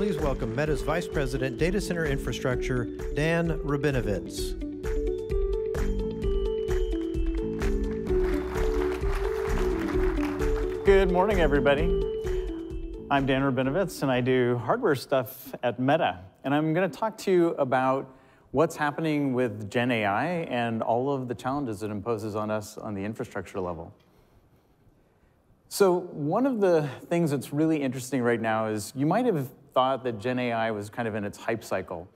please welcome Meta's Vice President, Data Center Infrastructure, Dan Rabinovitsj. Good morning, everybody. I'm Dan Rabinovitsj, and I do hardware stuff at Meta. And I'm going to talk to you about what's happening with Gen AI and all of the challenges it imposes on us on the infrastructure level. So one of the things that's really interesting right now is you might have thought that Gen AI was kind of in its hype cycle.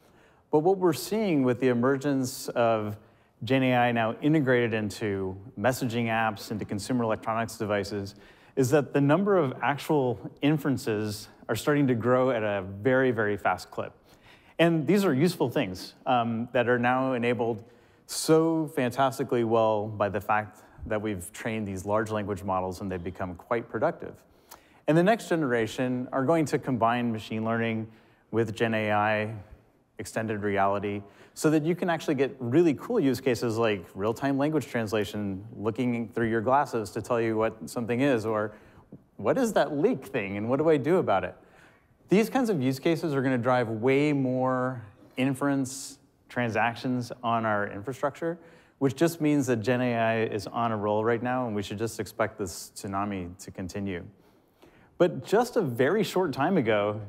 But what we're seeing with the emergence of Gen AI now integrated into messaging apps, into consumer electronics devices, is that the number of actual inferences are starting to grow at a very, very fast clip. And these are useful things um, that are now enabled so fantastically well by the fact that we've trained these large language models and they've become quite productive. And the next generation are going to combine machine learning with Gen AI, extended reality, so that you can actually get really cool use cases like real-time language translation, looking through your glasses to tell you what something is, or what is that leak thing and what do I do about it? These kinds of use cases are going to drive way more inference transactions on our infrastructure, which just means that Gen AI is on a roll right now, and we should just expect this tsunami to continue. But just a very short time ago,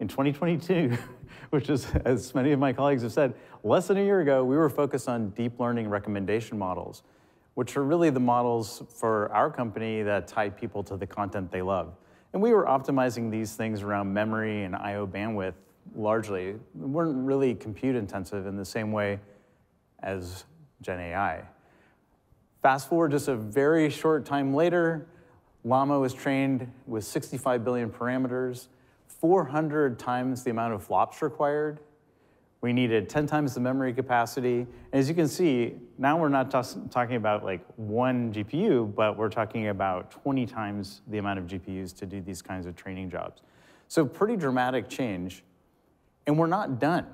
in 2022, which is, as many of my colleagues have said, less than a year ago, we were focused on deep learning recommendation models, which are really the models for our company that tie people to the content they love. And we were optimizing these things around memory and I.O. bandwidth largely. We weren't really compute intensive in the same way as Gen AI. Fast forward just a very short time later, Llama was trained with 65 billion parameters, 400 times the amount of flops required. We needed 10 times the memory capacity. And as you can see, now we're not talking about like one GPU, but we're talking about 20 times the amount of GPUs to do these kinds of training jobs. So pretty dramatic change. And we're not done.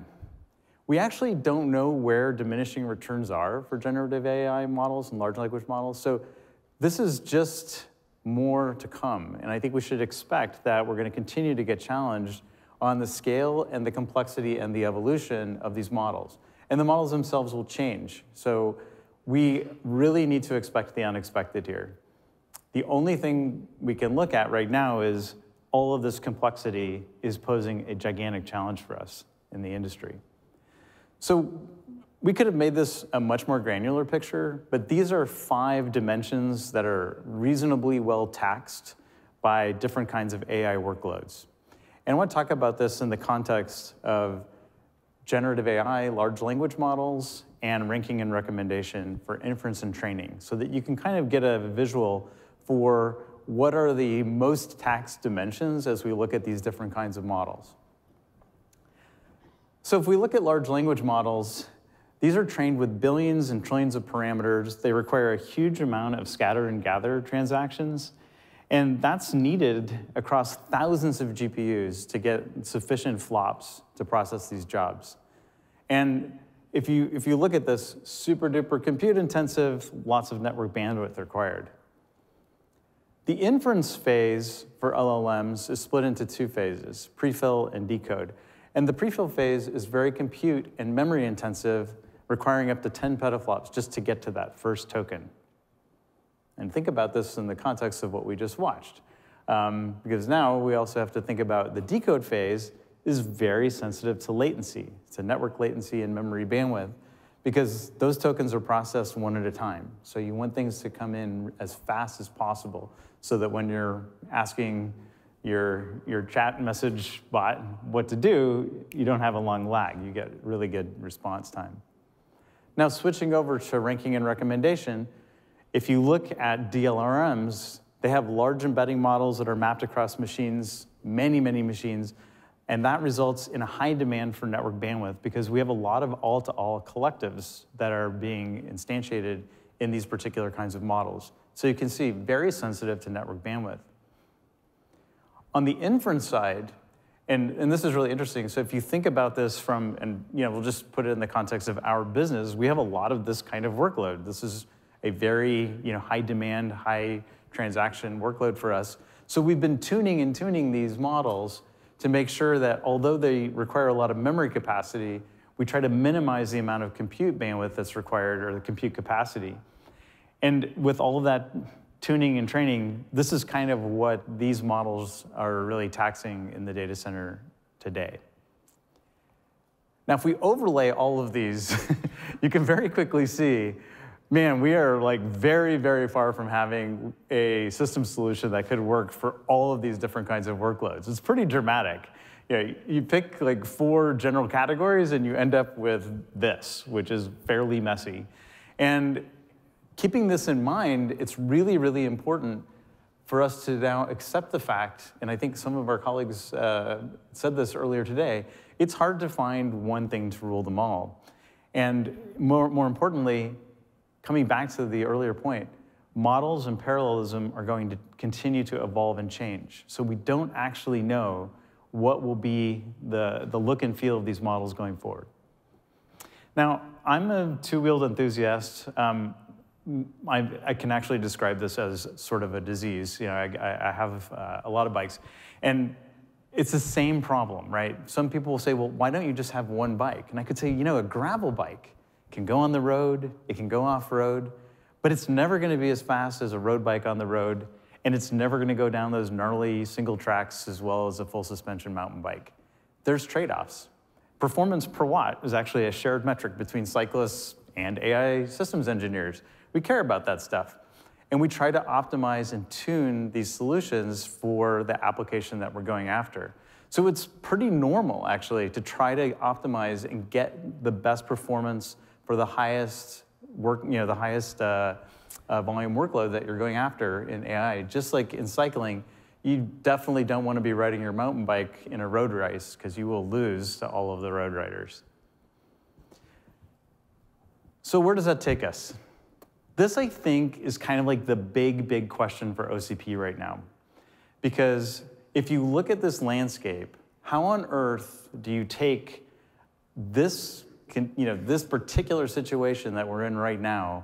We actually don't know where diminishing returns are for generative AI models and large language models. So this is just more to come. And I think we should expect that we're going to continue to get challenged on the scale and the complexity and the evolution of these models. And the models themselves will change. So we really need to expect the unexpected here. The only thing we can look at right now is all of this complexity is posing a gigantic challenge for us in the industry. So we could have made this a much more granular picture, but these are five dimensions that are reasonably well taxed by different kinds of AI workloads. And I want to talk about this in the context of generative AI, large language models, and ranking and recommendation for inference and training so that you can kind of get a visual for what are the most taxed dimensions as we look at these different kinds of models. So if we look at large language models, these are trained with billions and trillions of parameters. They require a huge amount of scatter and gather transactions. And that's needed across thousands of GPUs to get sufficient flops to process these jobs. And if you, if you look at this, super duper compute intensive, lots of network bandwidth required. The inference phase for LLMs is split into two phases, prefill and decode. And the prefill phase is very compute and memory intensive requiring up to 10 petaflops just to get to that first token. And think about this in the context of what we just watched. Um, because now we also have to think about the decode phase is very sensitive to latency, to network latency and memory bandwidth, because those tokens are processed one at a time. So you want things to come in as fast as possible so that when you're asking your, your chat message bot what to do, you don't have a long lag. You get really good response time. Now, switching over to ranking and recommendation, if you look at DLRMs, they have large embedding models that are mapped across machines, many, many machines, and that results in a high demand for network bandwidth because we have a lot of all-to-all -all collectives that are being instantiated in these particular kinds of models. So you can see very sensitive to network bandwidth. On the inference side, and, and this is really interesting. So if you think about this from, and you know, we'll just put it in the context of our business, we have a lot of this kind of workload. This is a very you know, high demand, high transaction workload for us. So we've been tuning and tuning these models to make sure that although they require a lot of memory capacity, we try to minimize the amount of compute bandwidth that's required or the compute capacity. And with all of that tuning and training, this is kind of what these models are really taxing in the data center today. Now, if we overlay all of these, you can very quickly see, man, we are like very, very far from having a system solution that could work for all of these different kinds of workloads. It's pretty dramatic. You, know, you pick like four general categories and you end up with this, which is fairly messy. And keeping this in mind, it's really, really important for us to now accept the fact, and I think some of our colleagues uh, said this earlier today, it's hard to find one thing to rule them all. And more, more importantly, coming back to the earlier point, models and parallelism are going to continue to evolve and change. So we don't actually know what will be the, the look and feel of these models going forward. Now, I'm a two-wheeled enthusiast. Um, I, I, can actually describe this as sort of a disease. You know, I, I have uh, a lot of bikes, and it's the same problem, right? Some people will say, well, why don't you just have one bike? And I could say, you know, a gravel bike can go on the road, it can go off road, but it's never going to be as fast as a road bike on the road, and it's never going to go down those gnarly single tracks as well as a full suspension mountain bike. There's trade offs. Performance per watt is actually a shared metric between cyclists and AI systems engineers. We care about that stuff. And we try to optimize and tune these solutions for the application that we're going after. So it's pretty normal, actually, to try to optimize and get the best performance for the highest work, you know, the highest uh, uh, volume workload that you're going after in AI. Just like in cycling, you definitely don't want to be riding your mountain bike in a road race because you will lose to all of the road riders. So where does that take us? This, I think, is kind of like the big, big question for OCP right now. Because if you look at this landscape, how on earth do you take this, you know, this particular situation that we're in right now,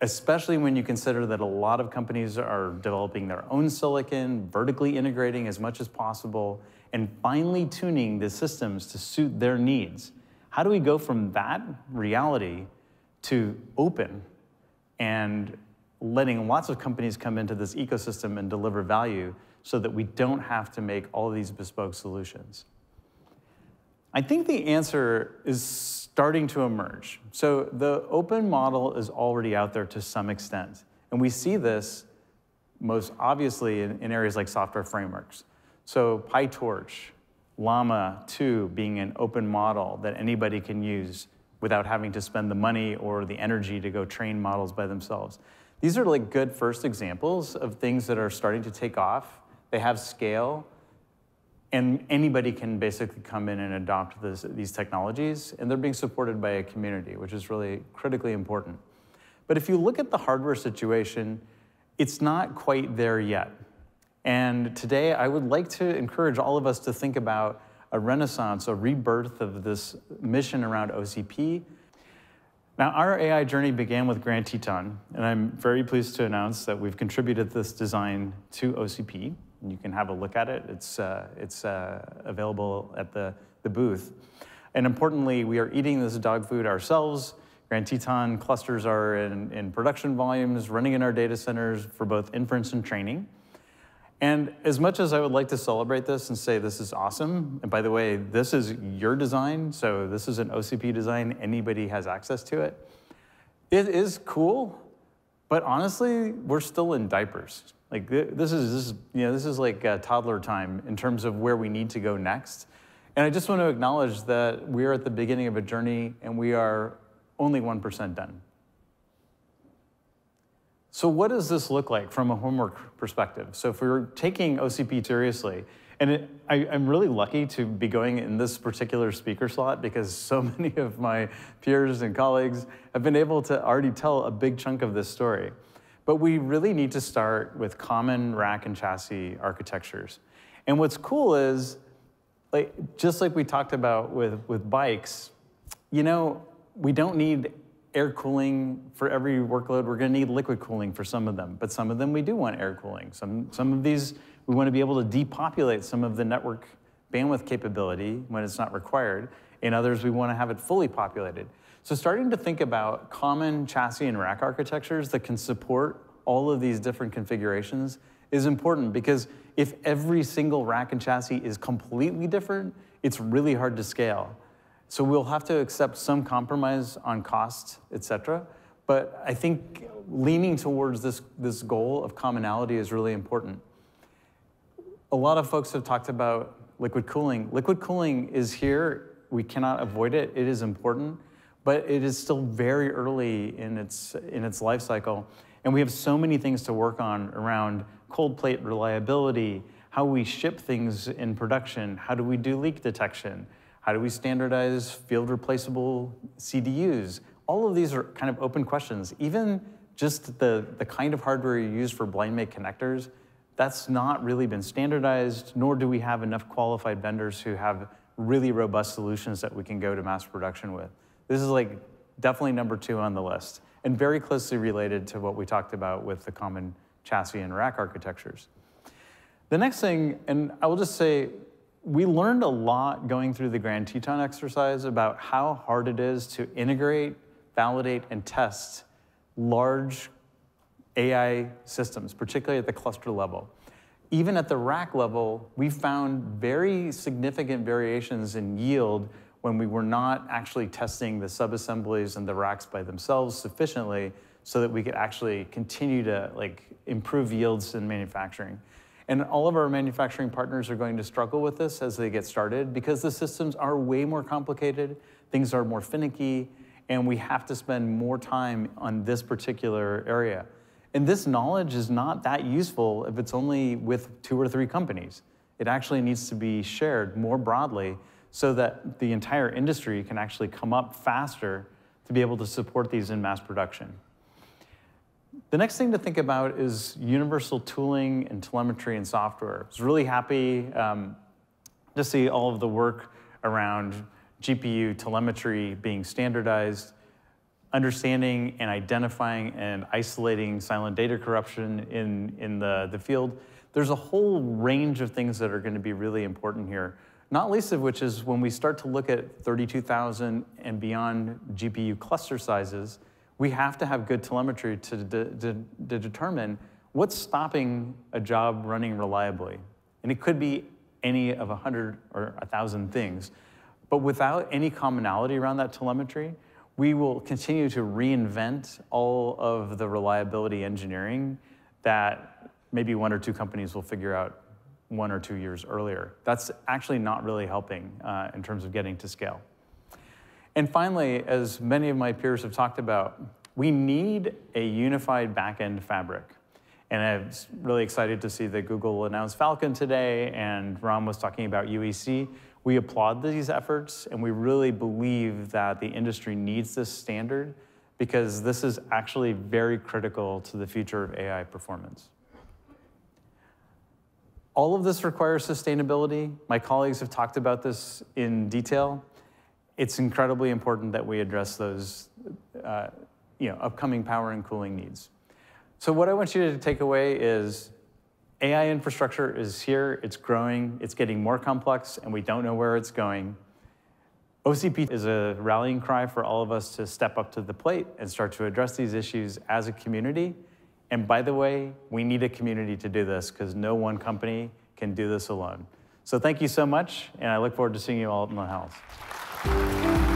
especially when you consider that a lot of companies are developing their own silicon, vertically integrating as much as possible, and finely tuning the systems to suit their needs. How do we go from that reality to open and letting lots of companies come into this ecosystem and deliver value so that we don't have to make all these bespoke solutions? I think the answer is starting to emerge. So the open model is already out there to some extent. And we see this most obviously in, in areas like software frameworks. So PyTorch, Llama 2 being an open model that anybody can use without having to spend the money or the energy to go train models by themselves. These are like good first examples of things that are starting to take off. They have scale, and anybody can basically come in and adopt this, these technologies, and they're being supported by a community, which is really critically important. But if you look at the hardware situation, it's not quite there yet. And today, I would like to encourage all of us to think about a renaissance, a rebirth of this mission around OCP. Now, our AI journey began with Grand Teton, and I'm very pleased to announce that we've contributed this design to OCP. And you can have a look at it. It's, uh, it's uh, available at the, the booth. And importantly, we are eating this dog food ourselves. Grand Teton clusters are in, in production volumes, running in our data centers for both inference and training. And as much as I would like to celebrate this and say this is awesome, and by the way, this is your design, so this is an OCP design, anybody has access to it. It is cool, but honestly, we're still in diapers. Like this is, this is, you know, this is like uh, toddler time in terms of where we need to go next. And I just want to acknowledge that we are at the beginning of a journey and we are only 1% done. So what does this look like from a homework perspective? So if we are taking OCP seriously, and it, I, am really lucky to be going in this particular speaker slot because so many of my peers and colleagues have been able to already tell a big chunk of this story. But we really need to start with common rack and chassis architectures. And what's cool is, like, just like we talked about with, with bikes, you know, we don't need air cooling for every workload. We're going to need liquid cooling for some of them, but some of them we do want air cooling. Some, some of these, we want to be able to depopulate some of the network bandwidth capability when it's not required. In others, we want to have it fully populated. So starting to think about common chassis and rack architectures that can support all of these different configurations is important because if every single rack and chassis is completely different, it's really hard to scale. So we'll have to accept some compromise on cost, et cetera. But I think leaning towards this, this goal of commonality is really important. A lot of folks have talked about liquid cooling. Liquid cooling is here. We cannot avoid it. It is important, but it is still very early in its, in its life cycle. And we have so many things to work on around cold plate reliability, how we ship things in production, how do we do leak detection, how do we standardize field replaceable CDUs? All of these are kind of open questions. Even just the, the kind of hardware you use for blind make connectors, that's not really been standardized, nor do we have enough qualified vendors who have really robust solutions that we can go to mass production with. This is like definitely number two on the list and very closely related to what we talked about with the common chassis and rack architectures. The next thing, and I will just say, we learned a lot going through the Grand Teton exercise about how hard it is to integrate, validate, and test large AI systems, particularly at the cluster level. Even at the rack level, we found very significant variations in yield when we were not actually testing the subassemblies and the racks by themselves sufficiently so that we could actually continue to like improve yields in manufacturing. And all of our manufacturing partners are going to struggle with this as they get started because the systems are way more complicated, things are more finicky, and we have to spend more time on this particular area. And this knowledge is not that useful if it's only with two or three companies. It actually needs to be shared more broadly so that the entire industry can actually come up faster to be able to support these in mass production. The next thing to think about is universal tooling and telemetry and software. I was really happy um, to see all of the work around GPU telemetry being standardized, understanding and identifying and isolating silent data corruption in, in the, the field. There's a whole range of things that are going to be really important here, not least of which is when we start to look at 32,000 and beyond GPU cluster sizes, we have to have good telemetry to, de de to determine what's stopping a job running reliably. And it could be any of 100 or 1,000 things. But without any commonality around that telemetry, we will continue to reinvent all of the reliability engineering that maybe one or two companies will figure out one or two years earlier. That's actually not really helping uh, in terms of getting to scale. And finally, as many of my peers have talked about, we need a unified backend fabric. And I'm really excited to see that Google announced Falcon today, and Ram was talking about UEC. We applaud these efforts, and we really believe that the industry needs this standard because this is actually very critical to the future of AI performance. All of this requires sustainability. My colleagues have talked about this in detail it's incredibly important that we address those uh, you know, upcoming power and cooling needs. So what I want you to take away is AI infrastructure is here, it's growing, it's getting more complex, and we don't know where it's going. OCP is a rallying cry for all of us to step up to the plate and start to address these issues as a community. And by the way, we need a community to do this because no one company can do this alone. So thank you so much, and I look forward to seeing you all in the house. Música